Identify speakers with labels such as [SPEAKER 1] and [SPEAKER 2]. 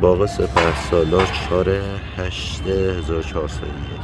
[SPEAKER 1] باغ سپه سالار 4 8 1400